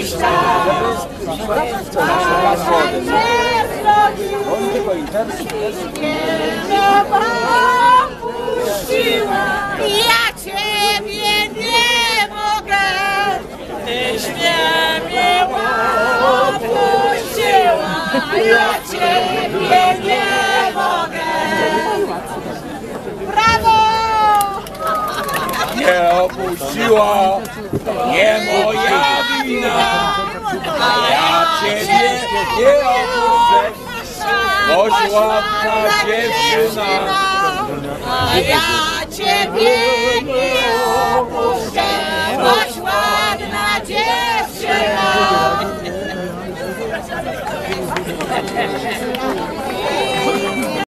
liścia. Nasza nie zrodziła, nie opuściła. Ja Ciebie nie mogę, Tyś mnie opuściła. Ja Ciebie nie mogę. Brawo! Nie opuściła, nie wina. A ja ciebie nie opuszczę, boś ładna dziewczyna. A ja ciebie nie opuszczę, boś ładna dziewczyna.